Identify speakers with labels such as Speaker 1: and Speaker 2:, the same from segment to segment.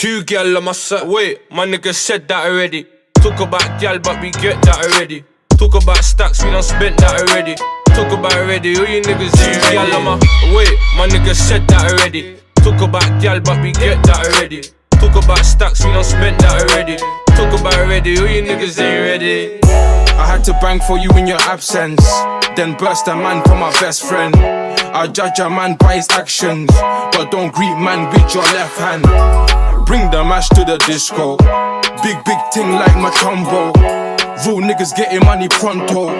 Speaker 1: Two gal on my set. Wait, my nigga said that already. Talk about gal, but we get that already. Talk about stacks, we done spent that already. Talk about already, all you niggas two gal on my. Wait, my nigga said that already. Talk about gal, but we get that already. Talk about stacks, we done spent that already. Talk about already, all you niggas ain't ready.
Speaker 2: I had to bang for you in your absence. Then burst a man for my best friend. I judge a man by his actions, but don't greet man with your left hand. Bring the mash to the disco. Big, big thing like my tumbo. Real niggas getting money pronto.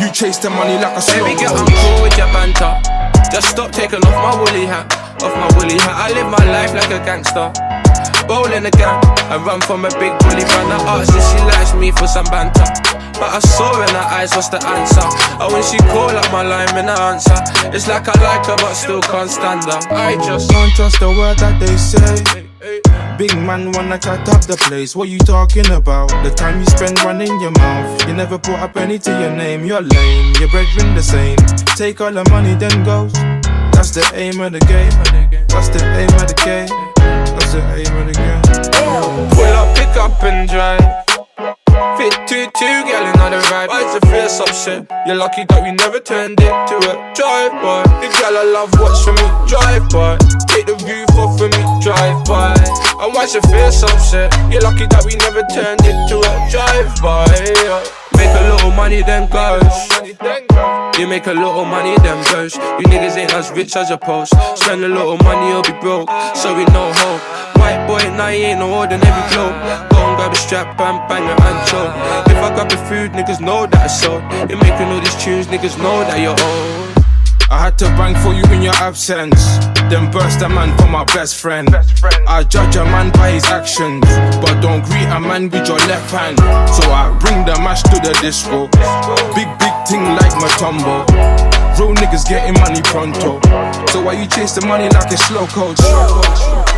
Speaker 2: You chase the money like a slow
Speaker 1: Baby, get uncool with your banter. Just stop taking off my woolly hat. Off my woolly hat. I live my life like a gangster. Bowl in the gang. I run from a big bully man. I asked if she likes me for some banter. But I saw in her eyes what's the answer. Oh, when she call up my line, man, I answer. It's like I like her, but still can't stand her. I just
Speaker 2: Don't trust the word that they say. Big man wanna cut up the place. What you talking about? The time you spend running your mouth. You never put up penny to your name. You're lame. Your brethren the same. Take all the money, then goes. That's the aim of the game. That's the aim of the game.
Speaker 1: Up, and drive. Fit two two, girl in the ride. Why's the face up shit? You're lucky that we never turned it to a drive by. The girl I love watch for me drive by. Take the roof off for me drive by. And why's your face up shit? You're lucky that we never turned it to a drive by. Make a little money then goes. You make a little money then goes. You niggas ain't as rich as your post. Spend a little money, you'll be broke. So we no hope. White boy, now he ain't no ordinary bloke. Go and grab a strap and bang it and choke. If I grab the food, niggas know that it's sold. You're making all these tunes, niggas know that you're old.
Speaker 2: I had to bang for you in your absence. Then burst a man for my best friend. I judge a man by his actions, but don't greet a man with your left hand. So I bring the mash to the disco. Big, big thing like my tumbo. Real niggas getting money pronto. So why you chase the money like a slow coach?